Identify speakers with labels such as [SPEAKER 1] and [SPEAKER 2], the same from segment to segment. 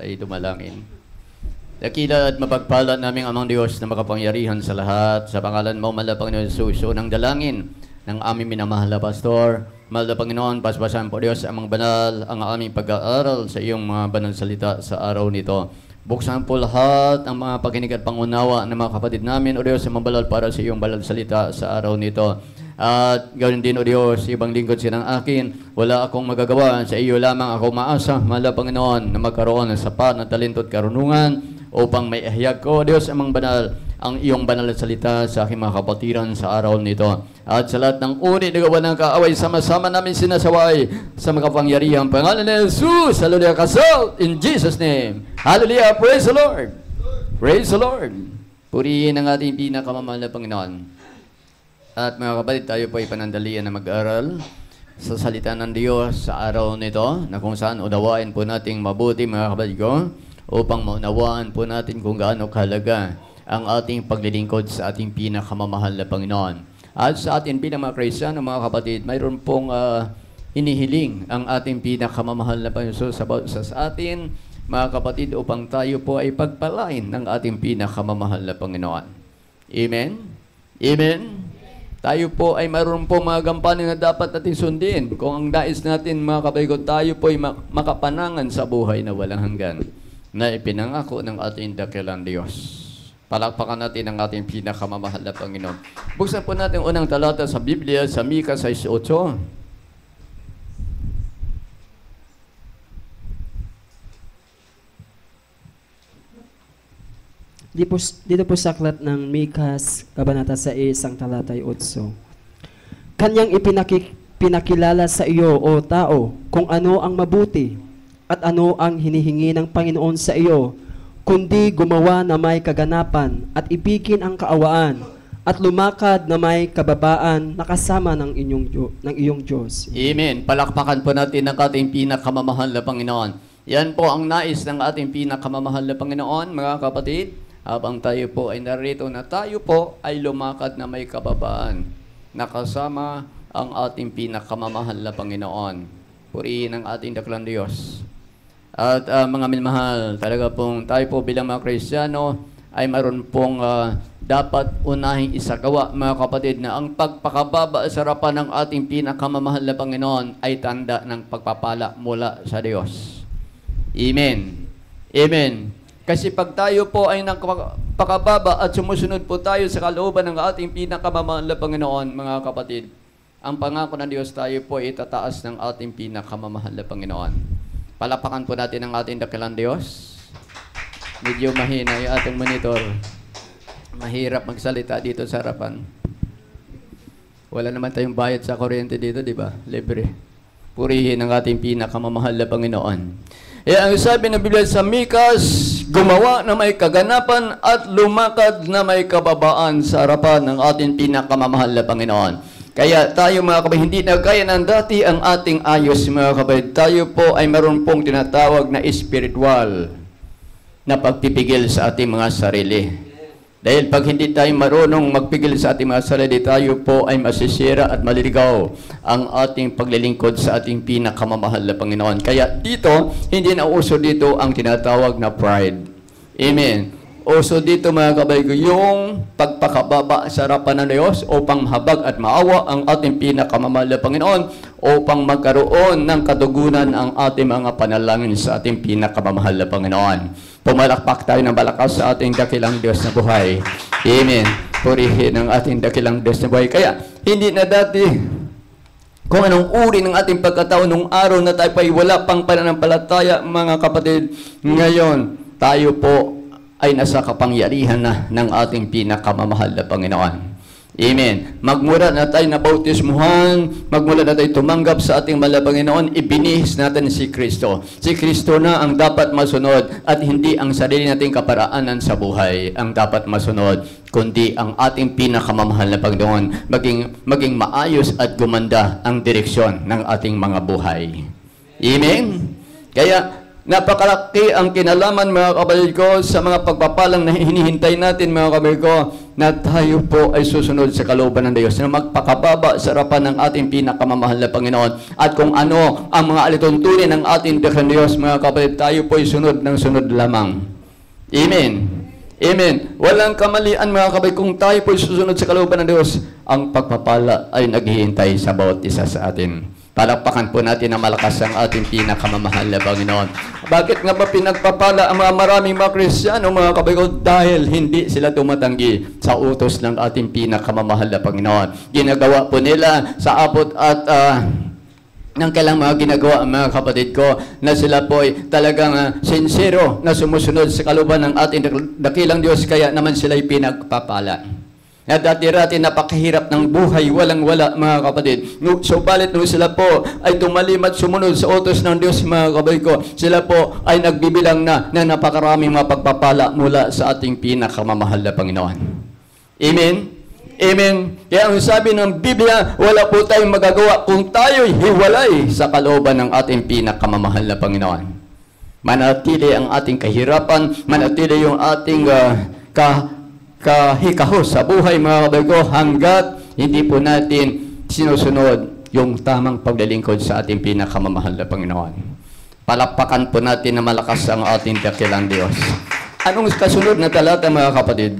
[SPEAKER 1] ay dumalangin. Dakila at mapagpala naming amang Diyos na makapangyarihan sa lahat. Sa pangalan mo, mahal na Panginoon Jesus, unang dalangin ng aming minamahal na pastor. Mahal Panginoon, paspasan po Diyos amang banal ang aming pag-aaral sa iyong mga banal salita sa araw nito. Buksan po lahat ang mga pakinig at pangunawa ng mga kapatid namin, O Diyos, sa mabalal para sa iyong banal salita sa araw nito. At gawin din, O Diyos, ibang lingkod sinang akin. Wala akong magagawa. Sa iyo lamang ako maasa, mahal na Panginoon, na magkaroon ng sapat na talento at karunungan upang may ahiyag ko, O Diyos, amang banal, ang iyong banal na salita sa aking mga kapatiran sa araw nito. At sa lahat ng uni na gawa ng kaaway, sama-sama namin sinasaway sa makapangyarihang pangalan ni Jesus. Hallelujah, kasal, in Jesus' name. Hallelujah, praise the Lord. Praise the Lord. Purihin ang ating pinakamamahal na Panginoon. At mga kapatid, tayo po ay panandalian na mag-aral sa salita ng Diyos sa araw nito na kung saan unawain po nating mabuti mga kapatid ko upang maunawaan po natin kung gaano kahalaga ang ating paglilingkod sa ating pinakamamahal na Panginoon. At sa atin bilang mga Kristiyan, mga kapatid, mayroon pong uh, inihiling ang ating pinakamamahal na Panginoon sa, sa, sa atin, mga kapatid, upang tayo po ay pagpalain ng ating pinakamamahal na Panginoon. Amen? Amen? Tayo po ay mayroon po mga gampanin na dapat natin sundin. Kung ang nais natin, mga ko, tayo po ay makapanangan sa buhay na walang hanggan na ipinangako ng ating dakilang Diyos. Palakpakan natin ang ating pinakamamahal na Panginoon. Buksan po natin unang talata sa Biblia sa Mika 6.8.
[SPEAKER 2] Dito po, dito po sa aklat ng Mikas, Kabanata 6, ang talatay 8. Kanyang ipinaki, pinakilala sa iyo, o tao, kung ano ang mabuti at ano ang hinihingi ng Panginoon sa iyo kundi gumawa na may kaganapan at ibigin ang kaawaan at lumakad na may kababaan na kasama ng inyong, ng iyong Diyos.
[SPEAKER 1] Amen. Palakpakan po natin ang ating pinakamamahal na Panginoon. Yan po ang nais ng ating pinakamamahal na Panginoon, mga kapatid. Habang tayo po ay narito na tayo po ay lumakad na may kababaan na kasama ang ating pinakamamahal na Panginoon. Purihin ang ating daklang Diyos. At uh, mga minmahal, talaga pong tayo po bilang mga Kristiyano ay maroon pong uh, dapat unahing isagawa mga kapatid na ang pagpakababa sa harapan ng ating pinakamamahal na Panginoon ay tanda ng pagpapala mula sa Diyos. Amen. Amen. Kasi pag tayo po ay nagpakababa at sumusunod po tayo sa kalooban ng ating pinakamamahal na Panginoon, mga kapatid, ang pangako ng Diyos tayo po ay itataas ng ating pinakamamahal na Panginoon. Palapakan po natin ang ating dakilang Diyos. Medyo mahina yung ating monitor. Mahirap magsalita dito sa harapan. Wala naman tayong bayad sa kuryente dito, di ba? Libre. Purihin ang ating pinakamamahal na Panginoon. E ang sabi ng Biblia sa Mikas, gumawa na may kaganapan at lumakad na may kababaan sa harapan ng ating pinakamamahal na Panginoon. Kaya tayo mga kapatid, hindi na gaya ng dati ang ating ayos mga kapatid. Tayo po ay meron pong tinatawag na spiritual na pagpipigil sa ating mga sarili. Dahil pag hindi tayo marunong magpigil sa ating mga sarili, tayo po ay masisira at maliligaw ang ating paglilingkod sa ating pinakamamahal na Panginoon. Kaya dito, hindi na uso dito ang tinatawag na pride. Amen. Uso dito mga kabaygo, yung pagpakababa sa harapan ng Diyos upang mahabag at maawa ang ating pinakamamahal na Panginoon upang magkaroon ng katugunan ang ating mga panalangin sa ating pinakamamahal na Panginoon. Pumalakpak tayo ng balakas sa ating dakilang Diyos na buhay. Amen. Purihin ang ating dakilang Diyos na buhay. Kaya, hindi na dati kung anong uri ng ating pagkatao nung araw na tayo ay wala pang pananampalataya, mga kapatid, ngayon, tayo po ay nasa kapangyarihan na ng ating pinakamamahal na Panginoon. Amen. Magmula na tayo na bautismuhan, magmula na tayo tumanggap sa ating mahal Panginoon, ibinihis natin si Kristo. Si Kristo na ang dapat masunod at hindi ang sarili nating kaparaanan sa buhay ang dapat masunod, kundi ang ating pinakamamahal na Panginoon, maging, maging maayos at gumanda ang direksyon ng ating mga buhay. Amen? Kaya, Napakalaki ang kinalaman mga kapatid ko sa mga pagpapalang na hinihintay natin mga kapatid ko na tayo po ay susunod sa kalooban ng Diyos na magpakababa sa harapan ng ating pinakamamahal na Panginoon at kung ano ang mga alituntunin ng ating Diyos Diyos mga kapatid tayo po ay sunod ng sunod lamang. Amen. Amen. Walang kamalian mga kapatid kung tayo po ay susunod sa kalooban ng Diyos ang pagpapala ay naghihintay sa bawat isa sa atin. Palakpakan po natin na malakas ang ating pinakamamahal na Panginoon. Bakit nga ba pinagpapala ang mga maraming mga Kristiyano, mga kabago? Dahil hindi sila tumatanggi sa utos ng ating pinakamamahal na Panginoon. Ginagawa po nila sa abot at uh, ng kailang mga ginagawa mga kapatid ko na sila po ay talagang uh, sincero na sumusunod sa kaluban ng ating dakilang Diyos kaya naman sila ay pinagpapala. Na dati-dati napakahirap ng buhay, walang-wala mga kapatid. So balit nung sila po ay tumalim at sumunod sa utos ng Diyos mga kapatid ko, sila po ay nagbibilang na na napakaraming mga pagpapala mula sa ating pinakamamahal na Panginoon. Amen? Amen. Kaya ang sabi ng Biblia, wala po tayong magagawa kung tayo'y hiwalay sa kalooban ng ating pinakamamahal na Panginoon. Manatili ang ating kahirapan, manatili yung ating uh, ka kahikahos sa buhay mga kabago hanggat hindi po natin sinusunod yung tamang paglilingkod sa ating pinakamamahal na Panginoon. Palakpakan po natin na malakas ang ating dakilang Diyos. Anong kasunod na talata mga kapatid?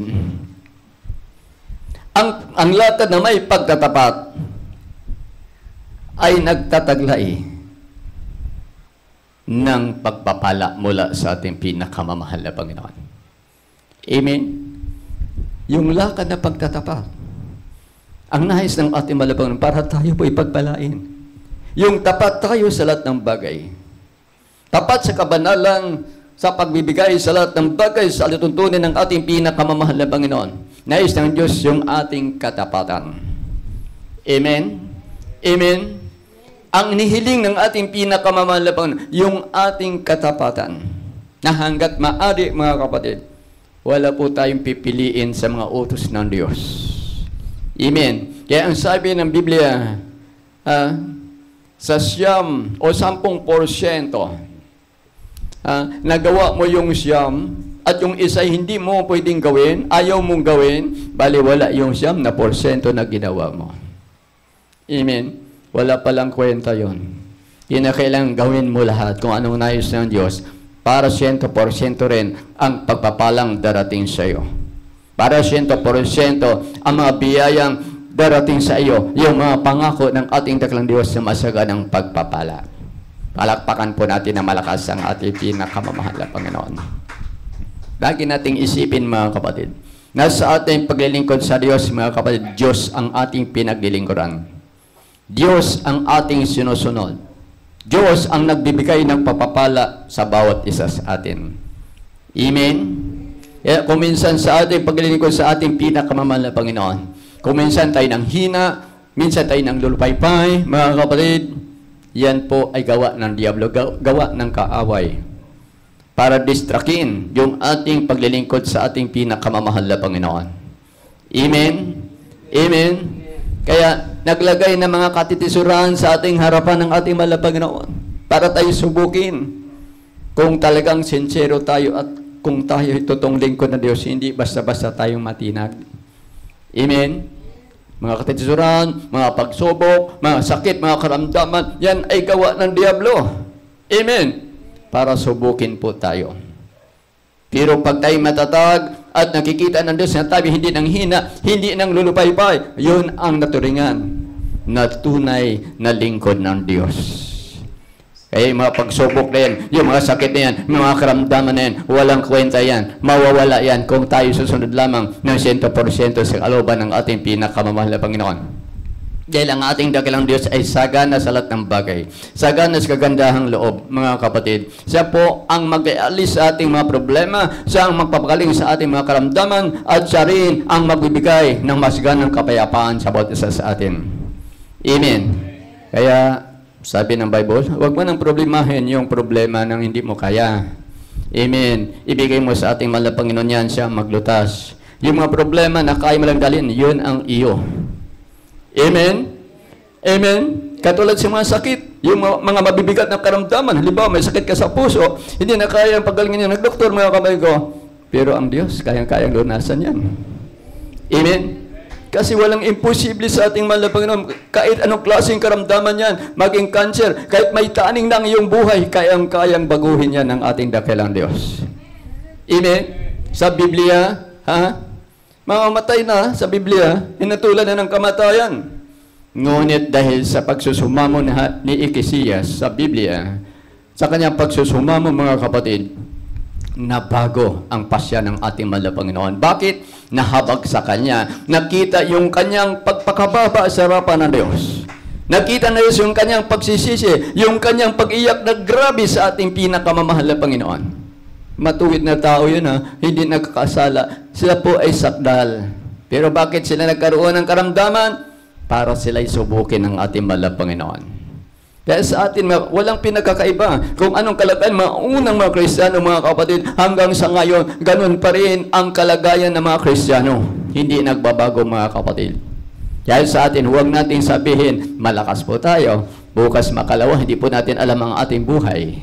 [SPEAKER 1] Ang, ang latad na may pagtatapat ay nagtataglay ng pagpapala mula sa ating pinakamamahal na Panginoon. Amen? Yung lakad na pagtatapat. Ang nais ng ating malabang para tayo po ipagpalain. Yung tapat tayo sa lahat ng bagay. Tapat sa kabanalan, sa pagbibigay sa lahat ng bagay sa alituntunin ng ating pinakamamahal na Panginoon. Nais ng Diyos yung ating katapatan. Amen? Amen? Ang nihiling ng ating pinakamamahal na Panginoon, yung ating katapatan. Na hanggat maari, mga kapatid, wala po tayong pipiliin sa mga utos ng Diyos. Amen. Kaya ang sabi ng Biblia, uh, sa siyam o sampung porsyento, uh, nagawa mo yung siyam, at yung isa hindi mo pwedeng gawin, ayaw mong gawin, bali wala yung siyam na porsyento na ginawa mo. Amen. Wala palang kwenta yon. Kinakailangan gawin mo lahat kung anong nais ng Diyos para 100% rin ang pagpapalang darating sa iyo. Para 100% ang mga biyayang darating sa iyo, yung mga pangako ng ating daklang Diyos na masaganang pagpapala. Palakpakan po natin na malakas ang ating pinakamamahal na Panginoon. Lagi nating isipin mga kapatid, nasa ating paglilingkod sa Diyos mga kapatid, Diyos ang ating pinaglilingkuran. Diyos ang ating sinusunod. Diyos ang nagbibigay ng papapala sa bawat isa sa atin. Amen? Kaya kung minsan sa ating paglilingkod sa ating pinakamamahal na Panginoon, kung minsan tayo ng hina, minsan tayo ng lulupaypay, mga kapatid, yan po ay gawa ng Diablo, gawa ng kaaway para distrakin yung ating paglilingkod sa ating pinakamamahal na Panginoon. Amen? Amen? Kaya naglagay ng mga katitisuran sa ating harapan ng ating malapag noon para tayo subukin kung talagang sincero tayo at kung tayo itutong lingkod ng Diyos, hindi basta-basta tayong matinag. Amen? Mga katitisuran, mga pagsubok, mga sakit, mga karamdaman, yan ay gawa ng Diablo. Amen? Para subukin po tayo. Pero pag tayo matatag, at nakikita ng Diyos na tabi hindi nang hina, hindi nang lulupaypay. Yun ang naturingan na tunay na lingkod ng Diyos. Kaya yung mga pagsubok na yan, yung mga sakit na yan, mga karamdaman na yan, walang kwenta yan. Mawawala yan kung tayo susunod lamang ng 100% sa kalooban ng ating pinakamamahal na Panginoon. Dahil ang ating dakilang Diyos ay sagana sa lahat ng bagay. Sagana sa kagandahang loob, mga kapatid. Siya po ang mag-aalis sa ating mga problema, siya ang magpapagaling sa ating mga karamdaman, at siya rin ang magbibigay ng masganang kapayapaan sa bawat isa sa atin. Amen. Kaya, sabi ng Bible, huwag mo nang problemahin yung problema ng hindi mo kaya. Amen. Ibigay mo sa ating mahal Panginoon yan siya maglutas. Yung mga problema na kaya mo lang dalhin, yun ang iyo. Amen? Amen? Katulad sa mga sakit. Yung mga, mabibigat na karamdaman, halimbawa may sakit ka sa puso, hindi na kaya ang pagalingin ng doktor, mga kamay ko. Pero ang Diyos, kayang-kayang lunasan yan. Amen? Kasi walang imposible sa ating mahal na Panginoon. Kahit anong klaseng karamdaman yan, maging cancer, kahit may taning ng iyong buhay, kayang-kayang baguhin yan ng ating dakilang Diyos. Amen? Sa Biblia, ha? Mamamatay na sa Biblia, hinatulan na ng kamatayan. Ngunit dahil sa pagsusumamo ni Ikisiyas sa Biblia, sa kanyang pagsusumamo mga kapatid, nabago ang pasya ng ating mahal Panginoon. Bakit? Nahabag sa Kanya. Nakita yung Kanyang pagpakababa sa harapan ng Diyos. Nakita na Diyos yung Kanyang pagsisisi, yung Kanyang pag-iyak na grabe sa ating pinakamamahal na Panginoon. Matuwid na tao yun ha, hindi nagkakasala. Sila po ay sakdal. Pero bakit sila nagkaroon ng karamdaman? para sila'y subukin ng ating mahal Panginoon. Kaya sa atin, walang pinagkakaiba. Kung anong kalagayan, mga unang mga Kristiyano, mga kapatid, hanggang sa ngayon, ganun pa rin ang kalagayan ng mga Kristiyano. Hindi nagbabago mga kapatid. Kaya sa atin, huwag natin sabihin, malakas po tayo, bukas makalawa, hindi po natin alam ang ating buhay.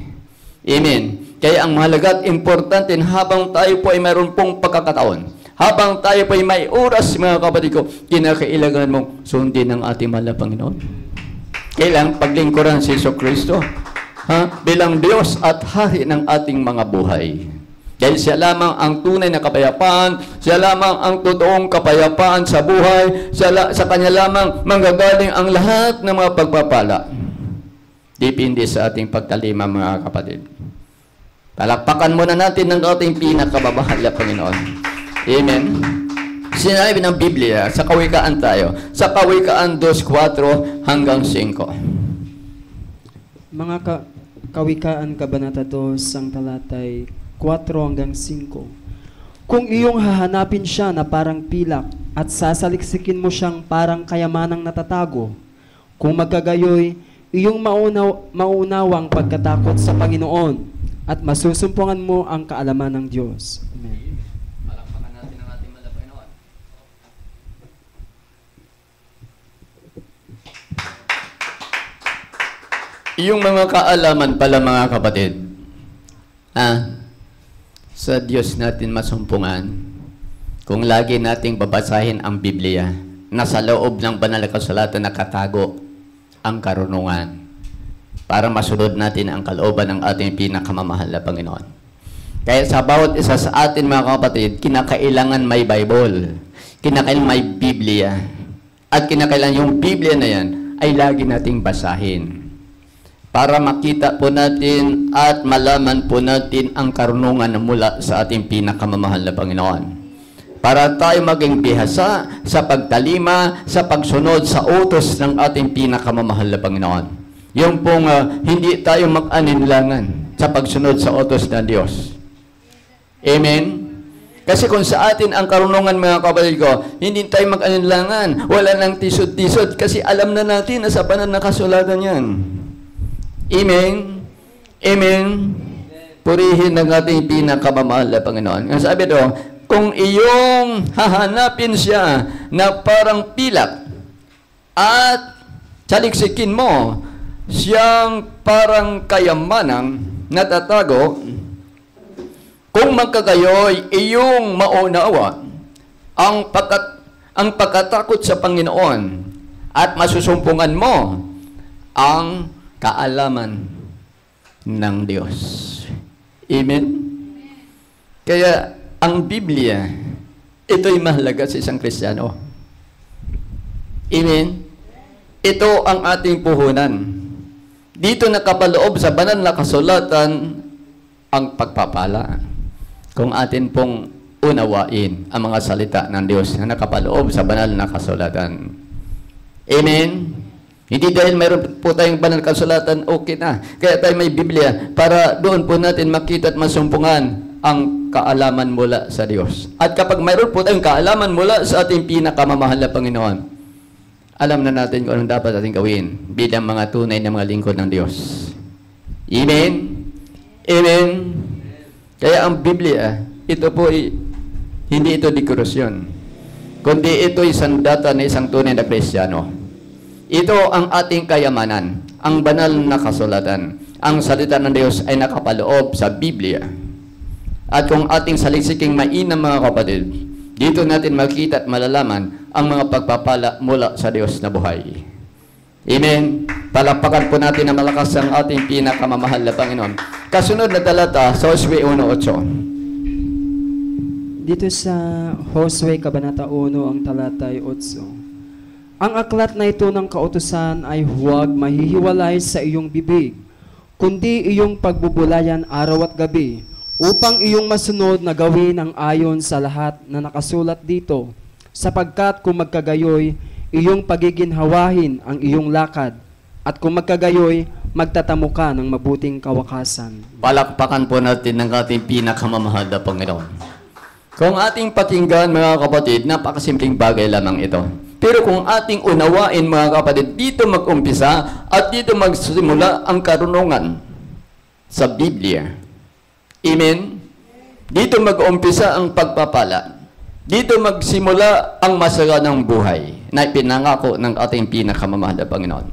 [SPEAKER 1] Amen. Kaya ang mahalaga at importante habang tayo po ay mayroon pong pagkakataon, habang tayo po'y may oras, mga kapatid ko, kinakailangan mong sundin ng ating mahal na Panginoon. Kailang paglingkuran si Iso Kristo ha? bilang Diyos at Hari ng ating mga buhay. Dahil siya lamang ang tunay na kapayapaan, siya lamang ang totoong kapayapaan sa buhay, siya la, sa Kanya lamang manggagaling ang lahat ng mga pagpapala. Depende sa ating pagtalima, mga kapatid. Palakpakan muna natin ng ating pinakamabahal na Panginoon. Amen. Sinabi ng Biblia, sa kawikaan tayo, sa kawikaan 2.4 hanggang 5.
[SPEAKER 2] Mga ka kawikaan kabanata 2 ang talatay 4 hanggang 5. Kung iyong hahanapin siya na parang pilak at sasaliksikin mo siyang parang kayamanang natatago, kung magkagayoy, iyong maunaw, maunawang pagkatakot sa Panginoon at masusumpungan mo ang kaalaman ng Diyos.
[SPEAKER 1] Yung mga kaalaman pala mga kapatid, ah, sa Diyos natin masumpungan, kung lagi nating babasahin ang Biblia, nasa loob ng banal na kasulatan nakatago ang karunungan para masunod natin ang kalooban ng ating pinakamamahal na Panginoon. Kaya sa bawat isa sa atin mga kapatid, kinakailangan may Bible, kinakailangan may Biblia, at kinakailangan yung Biblia na yan ay lagi nating basahin para makita po natin at malaman po natin ang karunungan na mula sa ating pinakamamahal na Panginoon. Para tayo maging bihasa sa pagtalima, sa pagsunod sa utos ng ating pinakamamahal na Panginoon. Yung pong uh, hindi tayo mag-aninlangan sa pagsunod sa utos ng Diyos. Amen? Kasi kung sa atin ang karunungan mga kapatid ko, hindi tayo mag-aninlangan, wala nang tisod-tisod kasi alam na natin na sa panan kasulatan yan. Amen? Amen? Purihin ng ating pinakamamahal na Panginoon. Ang sabi doon, kung iyong hahanapin siya na parang pilak at saliksikin mo siyang parang kayamanang natatago, kung magkagayoy iyong maunawa ang pagkat ang pagkatakot sa Panginoon at masusumpungan mo ang kaalaman ng Diyos. Amen? Kaya ang Biblia, ito'y mahalaga sa isang Kristiyano. Amen? Ito ang ating puhunan. Dito nakapaloob sa banal na kasulatan ang pagpapala. Kung atin pong unawain ang mga salita ng Diyos na nakapaloob sa banal na kasulatan. Amen? Hindi dahil mayroon po tayong banal kasulatan, okay na. Kaya tayo may Biblia para doon po natin makita at masumpungan ang kaalaman mula sa Diyos. At kapag mayroon po tayong kaalaman mula sa ating pinakamamahal na Panginoon, alam na natin kung anong dapat ating gawin bilang mga tunay na mga lingkod ng Diyos. Amen? Amen? Kaya ang Biblia, ito po hindi ito dekorasyon, kundi ito ay sandata na isang tunay na Kristiyano. Ito ang ating kayamanan. ang banal na kasulatan. Ang salita ng Diyos ay nakapaloob sa Biblia. At kung ating salisiking mainam mga kapatid, dito natin makita at malalaman ang mga pagpapala mula sa Diyos na buhay. Amen. Palakpakan po natin na malakas ang ating pinakamamahal na Panginoon. Kasunod na talata sa Josue 1.8.
[SPEAKER 2] Dito sa Josue Kabanata 1 ang talatay 8. Ang aklat na ito ng kautusan ay huwag mahihiwalay sa iyong bibig, kundi iyong pagbubulayan araw at gabi, upang iyong masunod na gawin ang ayon sa lahat na nakasulat dito, sapagkat kung magkagayoy, iyong pagiginhawahin ang iyong lakad, at kung magkagayoy, magtatamo ka ng mabuting kawakasan.
[SPEAKER 1] Palakpakan po natin ng ating pinakamamahal na Panginoon. Kung ating pakinggan mga kapatid, napakasimpleng bagay lamang ito. Pero kung ating unawain mga kapatid, dito mag-umpisa at dito magsimula ang karunungan sa Biblia. Amen? Dito mag-umpisa ang pagpapala. Dito magsimula ang masaya ng buhay na ipinangako ng ating pinakamamahal na Panginoon.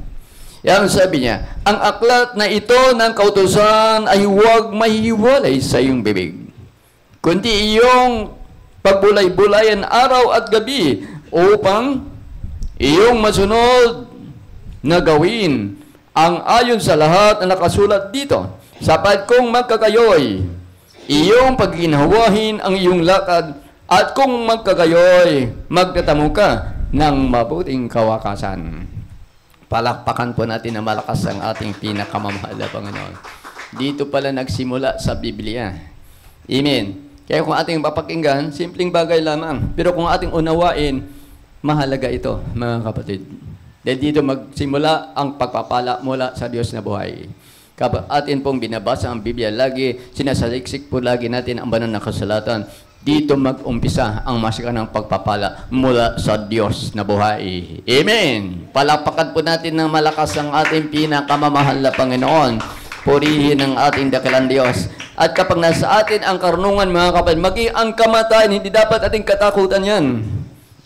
[SPEAKER 1] Yan sabi niya, ang aklat na ito ng kautusan ay huwag mahihiwalay sa iyong bibig. Kundi iyong pagbulay-bulayan araw at gabi upang iyong masunod na gawin ang ayon sa lahat na nakasulat dito. Sapat kung magkakayoy, iyong pagginhawahin ang iyong lakad at kung magkakayoy, magtatamo ka ng mabuting kawakasan. Palakpakan po natin na malakas ang ating pinakamamahal na Panginoon. Dito pala nagsimula sa Biblia. Amen. Kaya kung ating papakinggan, simpleng bagay lamang. Pero kung ating unawain, mahalaga ito, mga kapatid. Dahil dito magsimula ang pagpapala mula sa Diyos na buhay. Kapag atin pong binabasa ang Biblia, lagi sinasaliksik po lagi natin ang banal na kasalatan. Dito mag-umpisa ang masika ng pagpapala mula sa Diyos na buhay. Amen! Palapakan po natin ng malakas ang ating pinakamamahal na Panginoon. Purihin ang ating dakilang Diyos. At kapag nasa atin ang karunungan, mga kapatid, maging ang kamatayan, hindi dapat ating katakutan yan.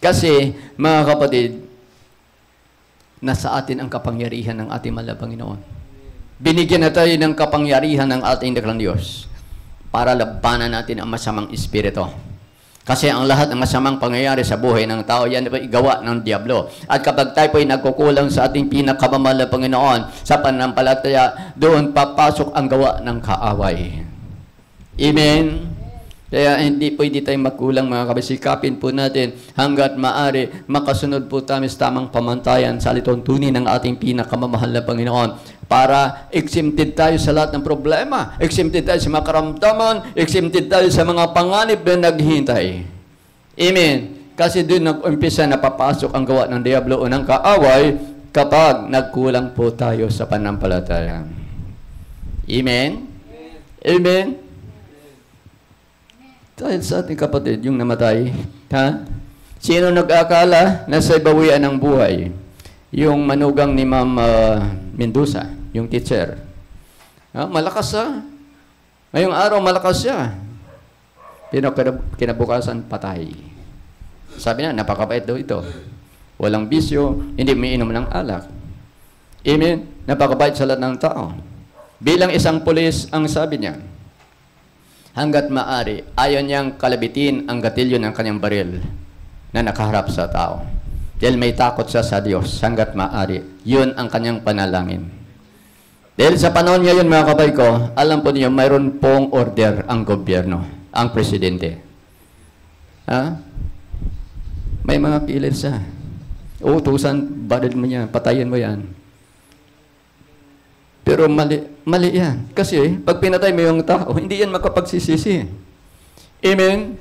[SPEAKER 1] Kasi, mga kapatid, nasa atin ang kapangyarihan ng ating mahal Panginoon. Binigyan na tayo ng kapangyarihan ng ating dakilang Diyos para labanan natin ang masamang espiritu. Kasi ang lahat ng masamang pangyayari sa buhay ng tao, yan ay igawa ng Diablo. At kapag tayo ay nagkukulang sa ating pinakamamahal na Panginoon, sa pananampalataya, doon papasok ang gawa ng kaaway. Amen? Kaya hindi pwede tayong magkulang mga kabisikapin po natin hanggat maari makasunod po tayo sa tamang pamantayan sa lituntunin ng ating pinakamamahal na Panginoon para exempted tayo sa lahat ng problema, exempted tayo sa mga karamdaman, exempted tayo sa mga panganib na naghihintay. Amen. Kasi doon nag-umpisa na papasok ang gawa ng Diablo o ng kaaway kapag nagkulang po tayo sa panampalataya. Amen? Amen? Dahil sa ating kapatid, yung namatay, ha? Sino nag-akala na sa ibawian ng buhay? Yung manugang ni Ma'am uh, Mendoza, yung teacher. Ha? Malakas siya. Ngayong araw, malakas siya. Pero kinabukasan, patay. Sabi na, napakabait daw ito. Walang bisyo, hindi umiinom ng alak. Amen? Napakabait sa lahat ng tao. Bilang isang pulis, ang sabi niya, hanggat maari, ayaw niyang kalabitin ang gatilyo ng kanyang baril na nakaharap sa tao. Dahil may takot siya sa Diyos hanggat maari. Yun ang kanyang panalangin. Dahil sa panahon ngayon mga kabay ko, alam po niyo, mayroon pong order ang gobyerno, ang presidente. Ha? May mga pilit siya. Utusan, baril mo yan, patayin mo yan. Pero mali, mali yan. Kasi pag pinatay mo yung tao, hindi yan makapagsisisi. Amen?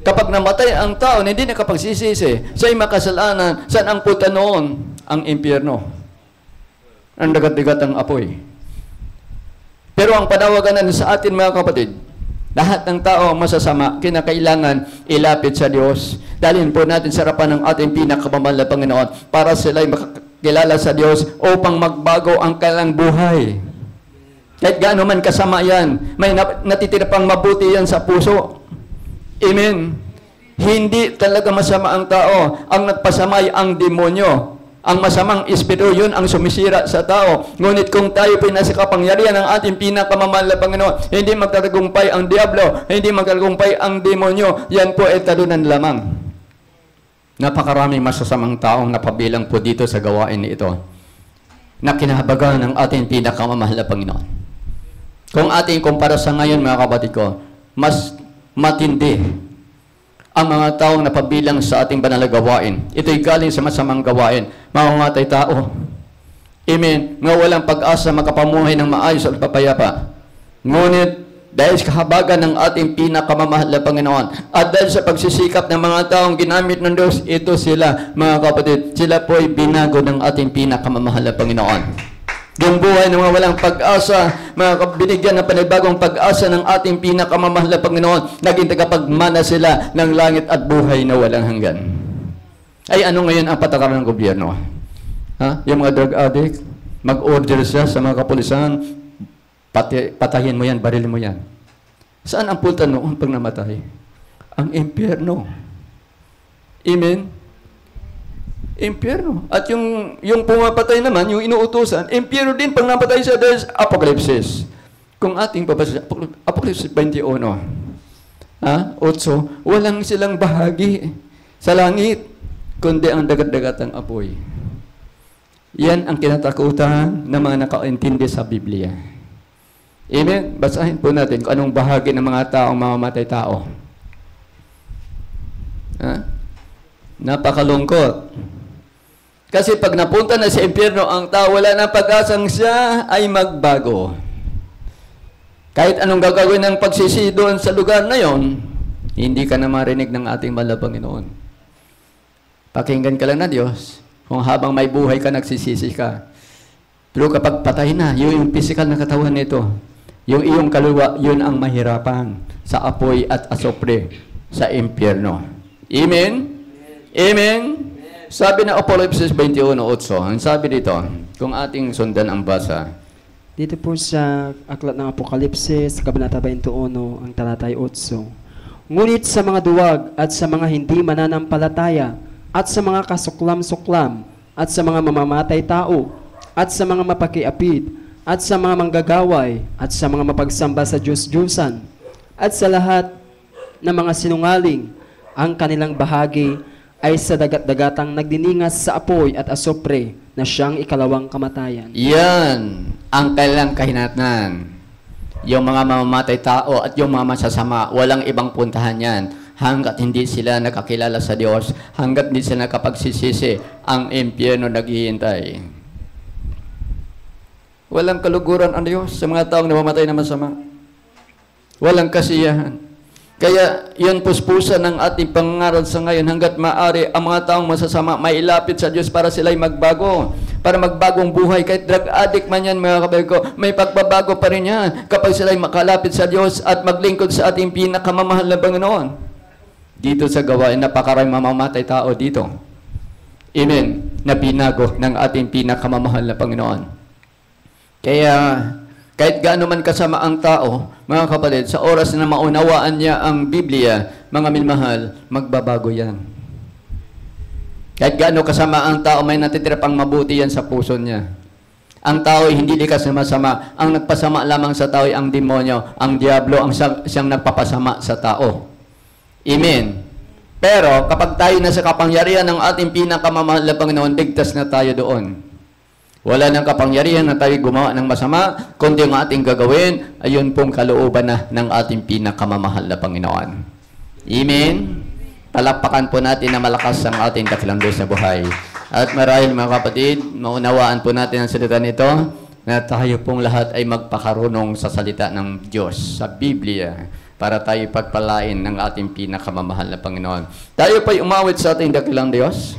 [SPEAKER 1] Kapag namatay ang tao hindi nakapagsisisi, siya'y makasalanan, saan ang puta noon? Ang impyerno. Ang dagat-dagat ang apoy. Pero ang panawagan sa atin mga kapatid, lahat ng tao masasama, kinakailangan ilapit sa Diyos. Dalhin po natin sa harapan ng ating pinakamamahal na Panginoon para sila'y makakilala sa Diyos upang magbago ang kanilang buhay. Kahit gaano man kasama yan, may natitira pang mabuti yan sa puso. Amen. Hindi talaga masama ang tao. Ang nagpasamay ang demonyo. Ang masamang espiritu, yun ang sumisira sa tao. Ngunit kung tayo po nasa kapangyarihan ng ating pinakamamahal na Panginoon, hindi magtatagumpay ang diablo, hindi magtatagumpay ang demonyo, yan po ay talunan lamang. Napakaraming masasamang taong napabilang po dito sa gawain ito na kinahabagan ng ating pinakamamahal na Panginoon. Kung ating kumpara sa ngayon, mga kapatid ko, mas matindi ang mga taong napabilang sa ating banal na gawain. Ito'y galing sa masamang gawain. Mamangatay tao. Amen. Nga walang pag-asa makapamuhay ng maayos at papayapa. Ngunit, dahil sa kahabagan ng ating pinakamamahal na Panginoon at dahil sa pagsisikap ng mga taong ginamit ng Diyos, ito sila, mga kapatid, sila po ay binago ng ating pinakamamahal na Panginoon. Yung buhay mga walang pag-asa, mga binigyan ng panibagong pag-asa ng ating pinakamamahal na Panginoon, naging tagapagmana sila ng langit at buhay na walang hanggan. Ay ano ngayon ang patakaran ng gobyerno? Ha? Yung mga drug addict, mag-order siya sa mga kapulisan, pati, patayin mo yan, barilin mo yan. Saan ang punta noon pag namatay? Ang impyerno. Amen? Impyerno. At yung, yung pumapatay naman, yung inuutosan, impyerno din pag napatay siya dahil sa Apocalypse. Kung ating babasa, Apocalypse 21, ha? 8, walang silang bahagi sa langit, kundi ang dagat-dagatang apoy. Yan ang kinatakutan ng mga nakaintindi sa Biblia. Amen? Basahin po natin kung anong bahagi ng mga taong mamamatay tao. Ha? Napakalungkot. Kasi pag napunta na sa impyerno ang tao, wala na pag-asang siya ay magbago. Kahit anong gagawin ng pagsisi doon sa lugar na yon, hindi ka na marinig ng ating malabang Panginoon. Pakinggan ka lang na Diyos kung habang may buhay ka, nagsisisi ka. Pero kapag patay na, yung, yung physical na katawan nito, yung iyong kaluwa, yun ang mahirapan sa apoy at asopre sa impyerno. Amen? Amen? Sabi na Apocalypse 21.8, ang sabi dito, kung ating sundan ang basa,
[SPEAKER 2] Dito po sa aklat ng Apokalipsis, Kabanata 21, ang talatay 8. Ngunit sa mga duwag at sa mga hindi mananampalataya at sa mga kasuklam-suklam at sa mga mamamatay tao at sa mga mapakiapid at sa mga manggagaway at sa mga mapagsamba sa Diyos-Diyosan at sa lahat ng mga sinungaling ang kanilang bahagi ay sa dagat-dagatang nagdiningas sa apoy at asopre na siyang ikalawang kamatayan.
[SPEAKER 1] Yan ang kailang kahinatnan. Yung mga mamamatay tao at yung mga masasama, walang ibang puntahan yan. Hanggat hindi sila nakakilala sa Diyos, hanggat hindi sila nakapagsisisi, ang impyerno naghihintay. Walang kaluguran ang Diyos sa mga taong namamatay na masama. Walang kasiyahan. Kaya yun puspusan ng ating pangaral sa ngayon hanggat maaari ang mga taong masasama mailapit sa Diyos para sila'y magbago. Para magbagong buhay. Kahit drug addict man yan mga kapatid ko, may pagbabago pa rin yan kapag sila'y makalapit sa Diyos at maglingkod sa ating pinakamamahal na Panginoon. Dito sa gawain, napakaraming mamamatay tao dito. Amen. Na binago ng ating pinakamamahal na Panginoon. Kaya kahit gaano man kasama ang tao, mga kapatid, sa oras na maunawaan niya ang Biblia, mga minmahal, magbabago yan. Kahit gaano kasama ang tao, may natitira pang mabuti yan sa puso niya. Ang tao ay hindi likas na masama. Ang nagpasama lamang sa tao ay ang demonyo, ang diablo, ang siyang, siyang nagpapasama sa tao. Amen. Pero kapag tayo na sa kapangyarihan ng ating pinakamamahal na Panginoon, bigtas na tayo doon. Wala nang kapangyarihan na tayo gumawa ng masama, kundi ang ating gagawin, ayun pong kalooban na ng ating pinakamamahal na Panginoon. Amen? Palakpakan po natin na malakas ang ating dakilang Diyos na buhay. At marahil mga kapatid, maunawaan po natin ang salita nito na tayo pong lahat ay magpakarunong sa salita ng Diyos, sa Biblia, para tayo pagpalain ng ating pinakamamahal na Panginoon. Tayo po'y umawit sa ating dakilang Diyos.